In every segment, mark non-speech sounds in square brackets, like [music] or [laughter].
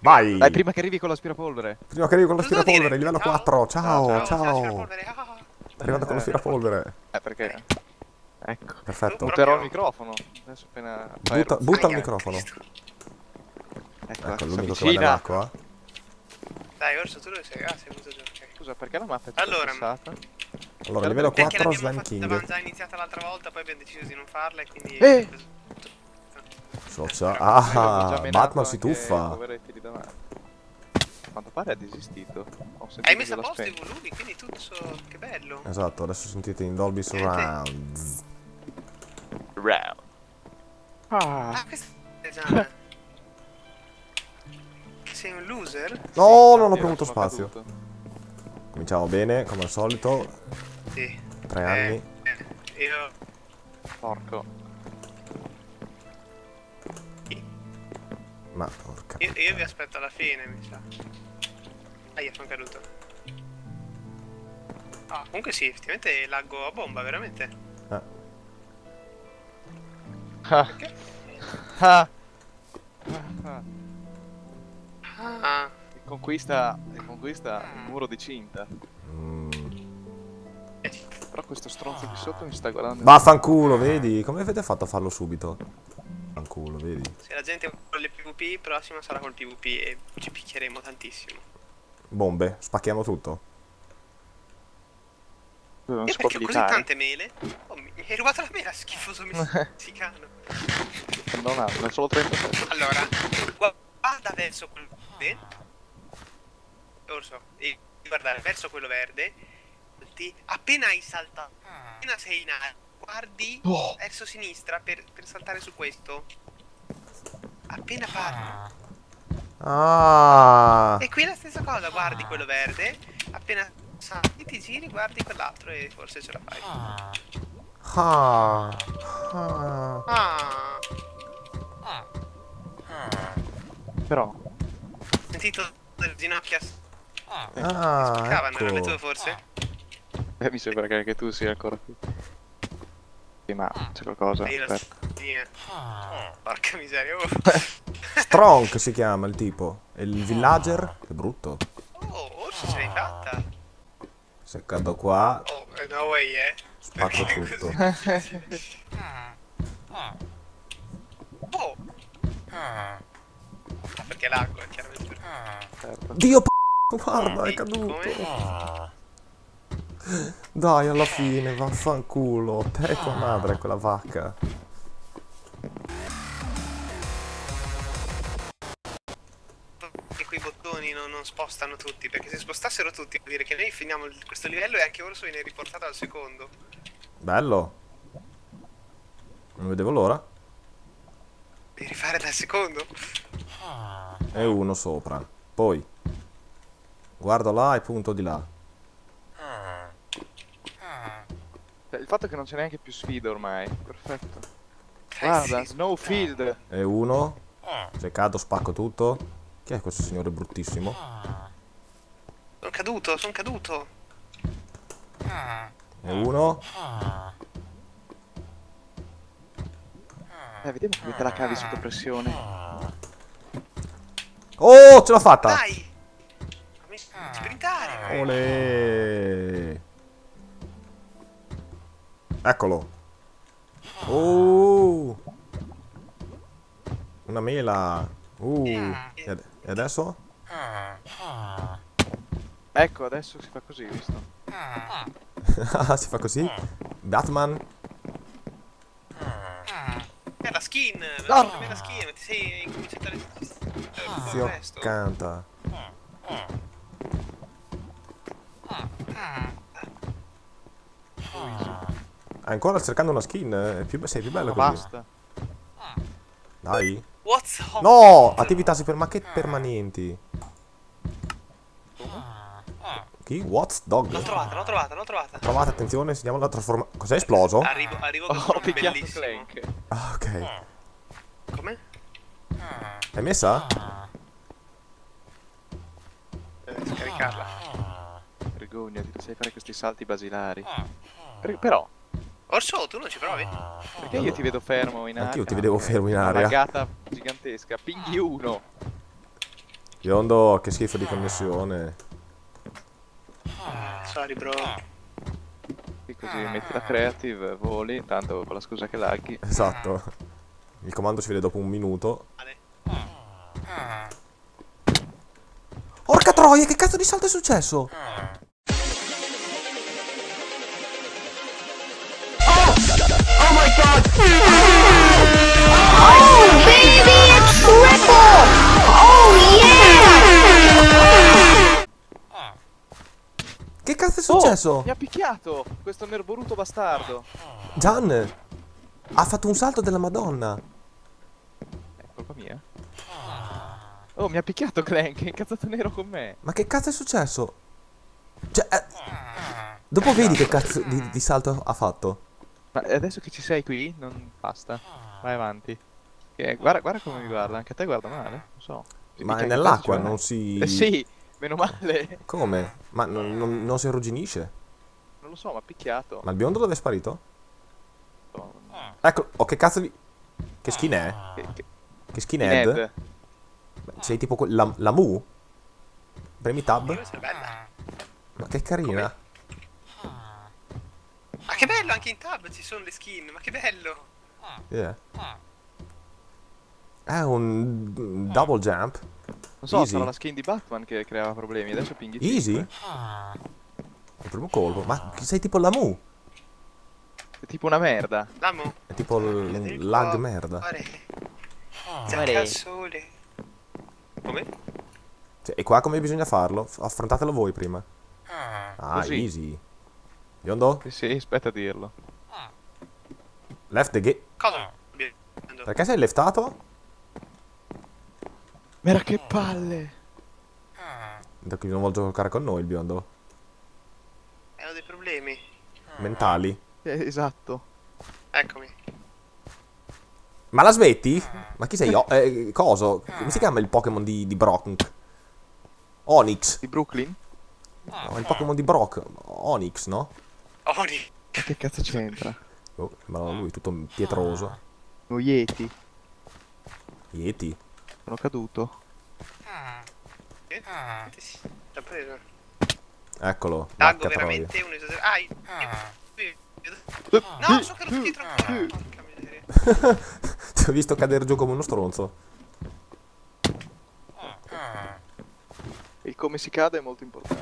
Vai! Dai, prima che arrivi con l'aspirapolvere. Prima che arrivi con l'aspirapolvere, livello Ciao. 4. Ciao, Ciao, ciao. ah. Arrivando con l'aspirapolvere. Eh, perché... Ecco. Perfetto. Butterò il microfono. Adesso appena... Butta, il- butta il microfono. Ecco, Ecco, l'unico che va nell'acqua. Dai, Orso, tu dove sei? Ah, sei venuto giù, ok. Scusa, perché la mappa è tutta Allora, passata? Allora, livello Perché 4 l'abbiamo Slime King. l'avevamo già iniziata l'altra volta, poi abbiamo deciso di non farla e quindi... Eh! Già Ah, Batman si tuffa. quanto pare ha desistito. Hai messo a posto i volumi, quindi tutto... Che bello. Esatto, adesso sentite in Dolby Surround. Round. Ah. Ah, questa è sei un loser? No, non ho premuto spazio. caduto. Cominciamo bene, come al solito. Sì. Tre Eh, anni. eh, io... Porco. Ma porca. Io, io vi aspetto alla fine, mi sa. Ah, io sono caduto. Ah, comunque sì, effettivamente laggo a bomba, veramente. Eh. Ah. Perché? Ah. Ah. Ah, E Conquista, e conquista il muro di cinta. Mm. Però questo stronzo qui sotto mi sta guardando. Vaffanculo, vedi? Come avete fatto a farlo subito? Fanculo, vedi? se la gente vuole PvP, il prossimo sarà col PvP e ci picchieremo tantissimo. Bombe, spacchiamo tutto. Non E si può perché ho così tante mele? Oh, mi hai rubato la mela, schifoso [laughs] messicano. Non ha, ne solo 37. Allora, gua- guarda verso quel verde. Orso, devi guardare verso quello verde. Ti- appena hai saltato, appena sei in aria, guardi Oh. verso sinistra per, per saltare su questo. Appena parli. Ah! E qui la stessa cosa, guardi quello verde, appena salti ti giri, guardi quell'altro e forse ce la fai. Ah! Ah! Ah, Però. ho sentito le ginocchia Ah! cavano, erano le tue Ecco. forse? Eh, mi sembra che anche tu sia ancora qui. Sì, ma c'è qualcosa. Aspetta. spina. Porca miseria, oh. [laughs] Strong si chiama il tipo. E il villager? Che brutto. Oh, orso ce l'hai fatta. Se cado qua, Oh, eh, no way, eh. spacco tutto. Oh! [laughs] Ah, perché l'acqua, chiaramente. Certo. Dio p***, guarda, è caduto. come? Dai, alla fine, vaffanculo. Te e tua madre, quella vacca. Che quei bottoni non, non spostano tutti, perché se spostassero tutti vuol dire che noi finiamo questo livello e anche Orso viene riportato al secondo. Bello. Non vedevo l'ora. Devi rifare dal secondo? E uno sopra. Poi. Guardo là e punto di là. Cioè, il fatto è che non c'è neanche più sfida ormai. Perfetto. Guarda. Snowfield. E uno. Se cado spacco tutto. Chi è questo signore bruttissimo? Sono caduto, sono caduto. E uno. Eh, vediamo come te la cavi sotto pressione. Oh, ce l'ho fatta! Dai! Sprintare! Olè. Eccolo. Oh. Una mela. Uh. E ad- adesso? Ecco, adesso si fa così, visto? [laughs] Ah, si fa così? Batman? Eh, la skin! No. La la skin, ti sei incominciato a Zio presto. canta. Ancora cercando una skin? È più, sei più bello Ma così. basta. Dai. What's up? No! Attività super ma che permanenti. Chi? What's dog? L'ho trovata, l'ho trovata, l'ho trovata. Trovate, attenzione, sentiamo la trasformazione. Cos'è esploso? Arrivo, arrivo con Ho un bellissimo. Clank. Ah, ok. Come? L'hai messa? Eh, scaricarla. Vergognati, sai fare questi salti basilari. Per- però, Orso, tu non ci provi? perché io ti vedo fermo in aria? Anch'io ti vedevo fermo in Una aria. laggata gigantesca. Pinghi uno. Biondo, che schifo di connessione. Sorry, bro. Sì, così metti la creative, voli, tanto con la scusa che laghi. Esatto. Il comando si vede dopo un minuto. Vale. Porca troia, che cazzo di salto è successo? Oh, baby, triple! Oh, yeah! Che cazzo è successo? Oh, mi ha picchiato questo nerboruto bastardo. Gian ha fatto un salto della Madonna. È colpa mia? Oh, mi ha picchiato Clank, è incazzato nero con me. Ma che cazzo è successo? Cioè, eh, dopo vedi che cazzo di, di salto ha fatto? Ma adesso che ci sei qui, non basta. Vai avanti. Che- guarda, guarda come mi guarda, anche a te guarda male. Non so. Si Ma è che nell'acqua, non si... Eh sì, meno male. Come? Ma non, non- non si arrugginisce? Non lo so, ma ha picchiato. Ma il biondo dove è sparito? Oh, Ecco, oh che cazzo di... Che skin è? Che, che... Che skinhead? Ned. Sei tipo la, la Mu? Premi tab? È. Ma che carina. Che bello, anche in tab ci sono le skin, ma che bello. Yeah. È un double jump. Non so, Easy. sarà la skin di Batman che creava problemi. Adesso pinghi Easy? 5. Il primo colpo. Ma sei tipo la Mu? È tipo una merda. L'amo. È tipo lag merda. Zacca al sole. Come? Cioè, e qua come bisogna farlo? Affrontatelo voi prima. Ah, Così. easy. Biondo? Sì, sì, aspetta a dirlo. Left the gate. Cosa? Perché sei leftato? Mera che palle. Perché non vuole giocare con noi il biondo. Eh, ho dei problemi. Mentali. Eh, esatto. Eccomi. Ma la smetti? Ma chi sei? Oh, eh, coso? Come si chiama il Pokémon di, di Brock? Onyx. Di Brooklyn? No, il Pokémon di Brock. Onyx, no? Oni. Che cazzo c'entra? Oh, ma lui tutto pietroso. Lo Yeti. Yeti. Sono caduto. Eh? Sì, L'ha preso. Eccolo. Troia. veramente un esagerato. Ah, io- io- No, sono caduto dietro. Porca miseria. [laughs] Ti ho visto cadere giù come uno stronzo. Il come si cade è molto importante.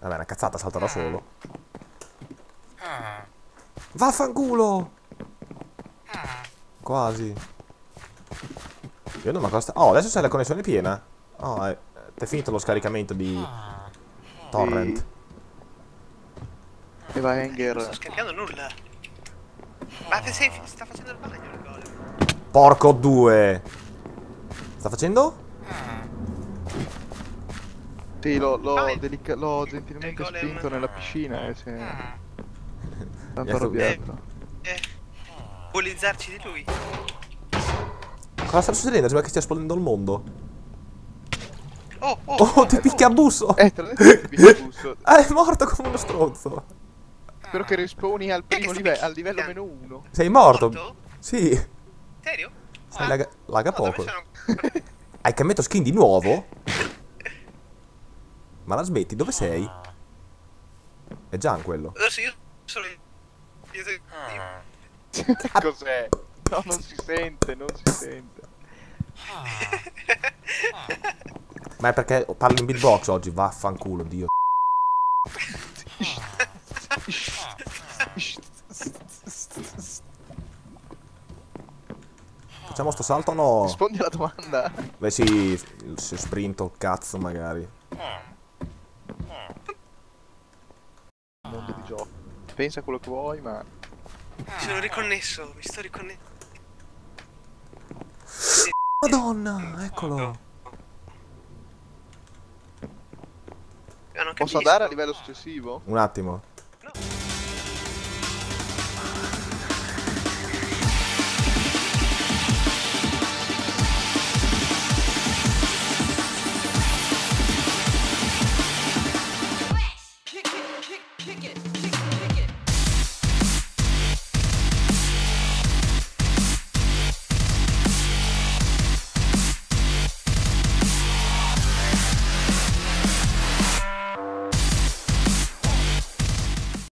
Vabbè, una cazzata salta da solo. Vaffanculo! Quasi. Io non mi costa. Oh, adesso c'è la connessione piena. Oh, è... è finito lo scaricamento di torrent. E va Non sto Enger. scambiando nulla. Ma che sei, sta facendo il bagno il golem. Porco due! Sta facendo? Sì, l'ho, l'ho gentilmente spinto nella piscina e si è tanto arrabbiato. Eh, bullizzarci di lui. Cosa sta succedendo? Sembra che stia esplodendo il mondo. Oh, oh, Oh, ti picchia [laughs] a busso! Eh, detto che ti picchia il busso. Ah, è morto come uno stronzo. Spero che respawni al primo livello, al livello meno uno. Sei morto? morto? Sì. Serio? Sai, laga, laga No, poco. sono? Hai cambiato skin di nuovo? [laughs] Ma la smetti? Dove sei? È Gian quello. Adesso io sono dietro Che cos'è? No, non si sente, non si sente. Ma è perché parlo in beatbox oggi? Vaffanculo, Dio. Facciamo sto salto o no? Rispondi alla domanda. Beh sì, se sprinto il cazzo magari. Mondo di gioco. Pensa quello che vuoi, ma. Mi sono riconnesso, mi sto riconnesso. Madonna, eccolo. Posso andare a livello successivo? Un attimo.